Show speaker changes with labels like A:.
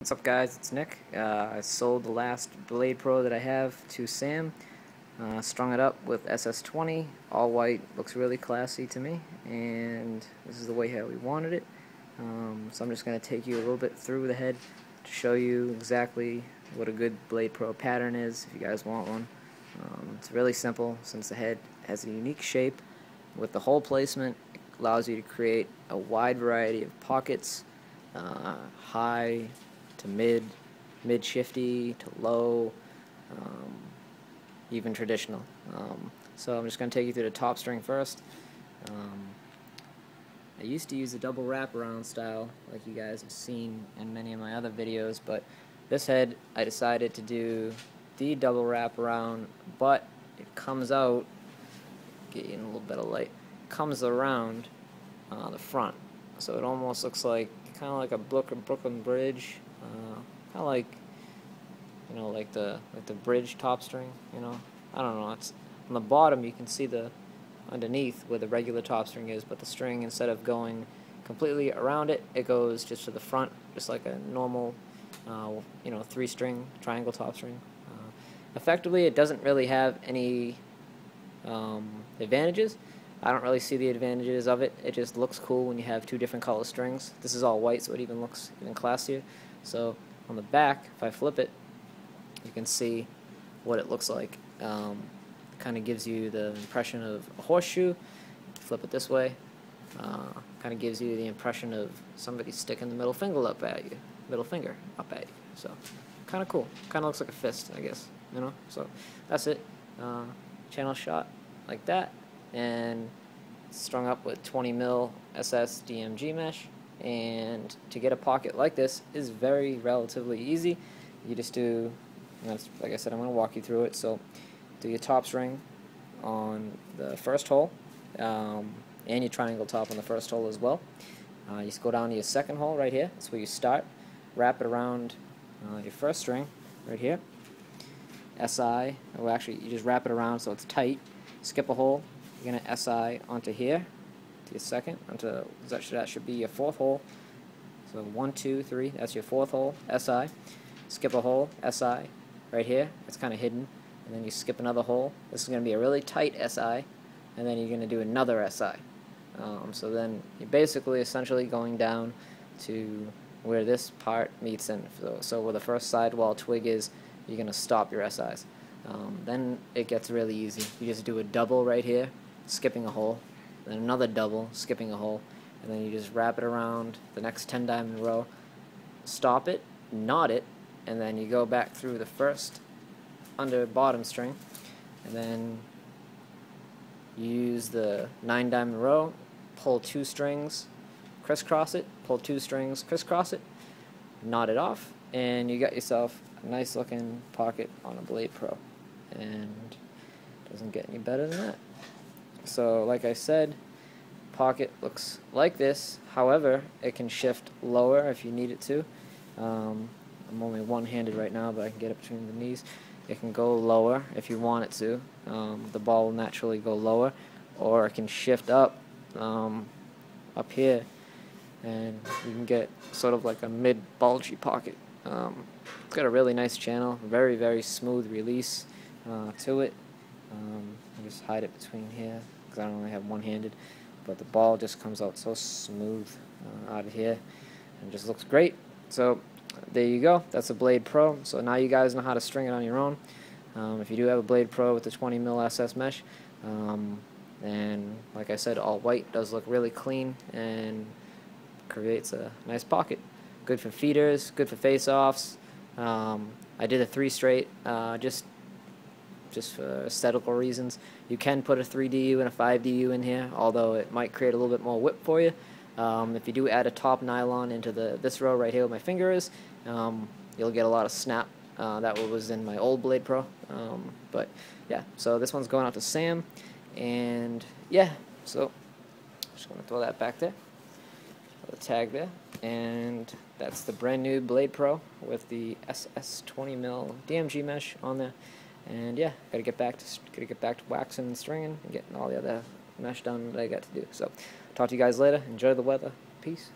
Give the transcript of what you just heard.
A: What's up guys, it's Nick. Uh, I sold the last Blade Pro that I have to Sam. Uh, strung it up with SS20, all white, looks really classy to me, and this is the way how we wanted it. Um, so I'm just going to take you a little bit through the head to show you exactly what a good Blade Pro pattern is, if you guys want one. Um, it's really simple, since the head has a unique shape with the hole placement, allows you to create a wide variety of pockets, uh, high, to mid, mid shifty to low, um, even traditional. Um, so I'm just going to take you through the top string first. Um, I used to use a double wraparound style like you guys have seen in many of my other videos, but this head I decided to do the double wraparound, but it comes out, get you in a little bit of light, comes around uh, the front. So it almost looks like kind of like a Brooklyn Bridge uh, kind of like, you know, like the like the bridge top string. You know, I don't know. It's on the bottom. You can see the underneath where the regular top string is, but the string instead of going completely around it, it goes just to the front, just like a normal, uh, you know, three-string triangle top string. Uh, effectively, it doesn't really have any um, advantages. I don't really see the advantages of it. It just looks cool when you have two different color strings. This is all white, so it even looks even classier. So on the back, if I flip it, you can see what it looks like. Um, kind of gives you the impression of a horseshoe. Flip it this way, uh, kind of gives you the impression of somebody sticking the middle finger up at you, middle finger up at you. So kind of cool. Kind of looks like a fist, I guess. You know. So that's it. Uh, channel shot like that, and strung up with 20 mil SS DMG mesh and to get a pocket like this is very relatively easy. You just do like I said I'm going to walk you through it. So do your top string on the first hole um, and your triangle top on the first hole as well. Uh, you just go down to your second hole right here. That's where you start. Wrap it around uh, your first string right here. SI well actually you just wrap it around so it's tight. Skip a hole. You're going to SI onto here your second onto that should, that should be your fourth hole. So one, two, three. That's your fourth hole. SI. Skip a hole. SI. Right here. It's kind of hidden. And then you skip another hole. This is going to be a really tight SI. And then you're going to do another SI. Um, so then you're basically essentially going down to where this part meets in. So, so where the first sidewall twig is, you're going to stop your SIs. Um, then it gets really easy. You just do a double right here, skipping a hole, then another double, skipping a hole, and then you just wrap it around the next 10 diamond row, stop it, knot it, and then you go back through the first under bottom string, and then use the 9 diamond row, pull two strings, crisscross it, pull two strings, crisscross it, knot it off, and you got yourself a nice looking pocket on a Blade Pro. And doesn't get any better than that. So like I said, pocket looks like this. However, it can shift lower if you need it to. Um, I'm only one-handed right now, but I can get it between the knees. It can go lower if you want it to. Um, the ball will naturally go lower, or it can shift up um, up here, and you can get sort of like a mid-bulgy pocket. Um, it's got a really nice channel, very, very smooth release uh, to it. Um, just hide it between here because I don't only have one-handed. But the ball just comes out so smooth uh, out of here and just looks great. So there you go. That's a Blade Pro. So now you guys know how to string it on your own. Um, if you do have a Blade Pro with the 20 mil SS mesh, um, and like I said, all white does look really clean and creates a nice pocket. Good for feeders, good for face-offs. Um, I did a three straight uh, just just for aesthetical reasons. You can put a 3DU and a 5DU in here, although it might create a little bit more whip for you. Um, if you do add a top nylon into the this row right here where my finger is, um, you'll get a lot of snap. Uh, that was in my old Blade Pro. Um, but yeah, so this one's going out to Sam. And yeah, so just going to throw that back there. The tag there. And that's the brand new Blade Pro with the SS20 mil DMG mesh on there. And yeah, gotta get back to gotta get back to waxing and stringing and getting all the other mesh done that I got to do. So, talk to you guys later. Enjoy the weather. Peace.